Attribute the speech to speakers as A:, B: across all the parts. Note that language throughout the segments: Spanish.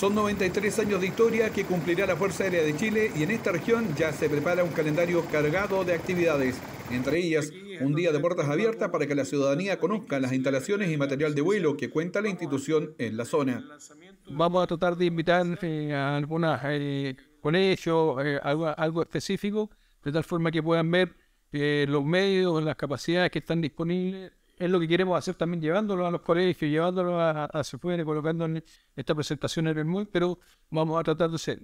A: Son 93 años de historia que cumplirá la Fuerza Aérea de Chile y en esta región ya se prepara un calendario cargado de actividades, entre ellas un día de puertas abiertas para que la ciudadanía conozca las instalaciones y material de vuelo que cuenta la institución en la zona.
B: Vamos a tratar de invitar eh, a algunas eh, colegios, eh, algo, algo específico, de tal forma que puedan ver eh, los medios, las capacidades que están disponibles es lo que queremos hacer también llevándolo a los colegios, llevándolo a, a y colocando en esta presentación en el MUI, pero vamos a tratar de ser.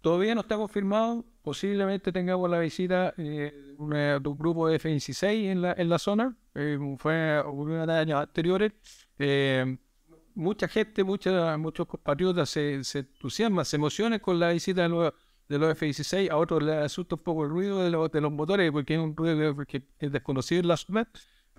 B: Todavía no está confirmado, posiblemente tengamos la visita eh, de un grupo de F-16 en la, en la zona, eh, fue ocurrido en años anteriores. Eh, mucha gente, mucha, muchos compatriotas se, se entusiasman, se emocionan con la visita de los, de los F-16, a otros les asusta un poco el ruido de, los, de los motores, porque es un ruido que es desconocido en la zona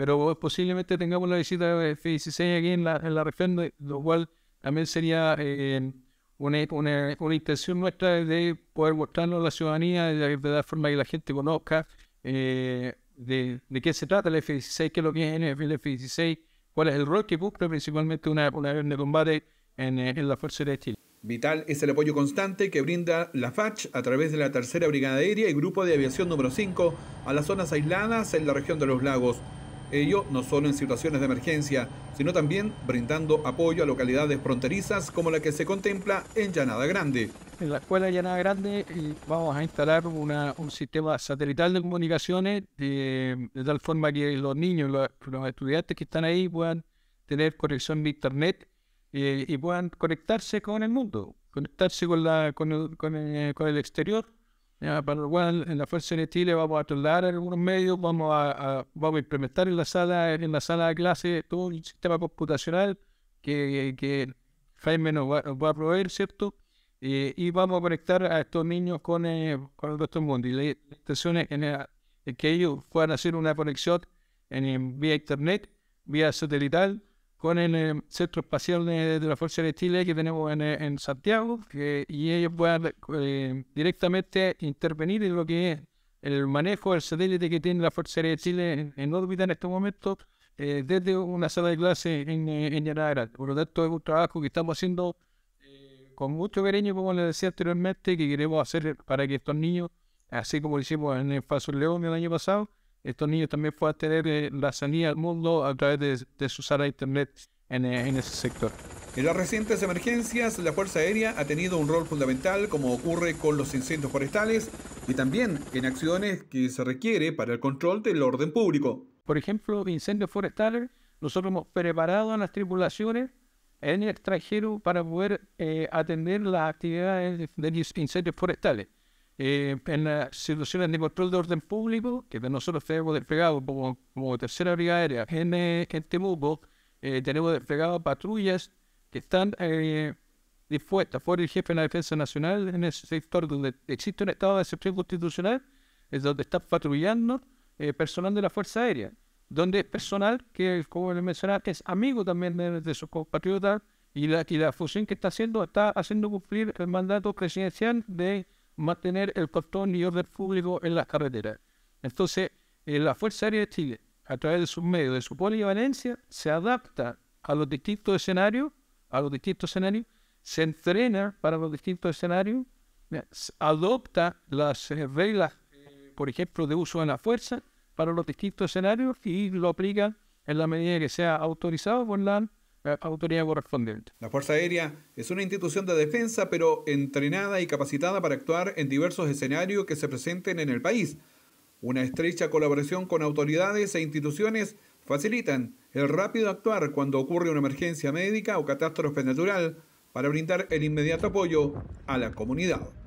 B: pero posiblemente tengamos la visita de F-16 aquí en la, en la región, lo cual también sería eh, una, una, una, intención nuestra de poder mostrarnos a la ciudadanía de, de dar forma que la gente conozca eh, de, de, qué se trata el F-16, qué es lo que es el F-16, cuál es el rol que cumple principalmente una, una avión de combate en, eh, en la Fuerza de Chile.
A: Vital es el apoyo constante que brinda la FACH a través de la Tercera Brigada Aérea y Grupo de Aviación número 5 a las zonas aisladas en la región de los lagos. Ello no solo en situaciones de emergencia, sino también brindando apoyo a localidades fronterizas como la que se contempla en Llanada Grande.
B: En la escuela de Llanada Grande eh, vamos a instalar una, un sistema satelital de comunicaciones de, tal forma que los niños, los, los, estudiantes que están ahí puedan tener conexión de internet eh, y puedan conectarse con el mundo, conectarse con el exterior para lo cual en la Fuerza de Chile vamos a trasladar algunos medios, vamos a, a, vamos a implementar en la sala en la sala de clase todo un sistema computacional que, que Jaime nos va, nos va, a proveer, ¿cierto? Eh, y vamos a conectar a estos niños con, eh, con el resto del mundo. Y la, intención es, en que ellos puedan hacer una conexión en, en vía internet, vía satelital, con el eh, Centro Espacial de, la Fuerza de Chile que tenemos en, eh, Santiago, y ellos puedan eh, directamente intervenir en lo que es el manejo del satélite que tiene la Fuerza de Chile en, en órbita en este momento, eh, desde una sala de clase en, en Llanada Por lo tanto, es un trabajo que estamos haciendo con mucho cariño, como les decía anteriormente, que queremos hacer para que estos niños, así como lo hicimos en el Paso León el año pasado, estos niños también puedan tener eh, la salida al mundo a través de, de su sala de internet en, eh, en, ese sector.
A: En las recientes emergencias, la Fuerza Aérea ha tenido un rol fundamental, como ocurre con los incendios forestales y también en acciones que se requiere para el control del orden público.
B: Por ejemplo, incendios forestales, nosotros hemos preparado a las tripulaciones en el extranjero para poder eh, atender las actividades de incendios forestales eh, en las situaciones de control de orden público, que nosotros tenemos desplegado como, como tercera brigada aérea en, eh, en Temuco, eh, tenemos desplegado patrullas que están eh, dispuestas por el jefe de la Defensa Nacional en ese sector donde existe un estado de excepción constitucional, es donde está patrullando eh, personal de la Fuerza Aérea, donde es personal que, como les mencionaba, es amigo también de, de sus compatriotas y la, y la función que está haciendo está haciendo cumplir el mandato presidencial de mantener el control y orden público en las carreteras. Entonces, eh, la Fuerza Aérea de Chile, a través de sus medios, de su polivalencia, se adapta a los distintos escenarios, a los distintos escenarios, se entrena para los distintos escenarios, adopta las eh, reglas, eh, por ejemplo, de uso de la fuerza para los distintos escenarios y lo aplica en la medida que sea autorizado por la autoridad correspondiente.
A: La Fuerza Aérea es una institución de defensa, pero entrenada y capacitada para actuar en diversos escenarios que se presenten en el país. Una estrecha colaboración con autoridades e instituciones facilitan el rápido actuar cuando ocurre una emergencia médica o catástrofe natural para brindar el inmediato apoyo a la comunidad.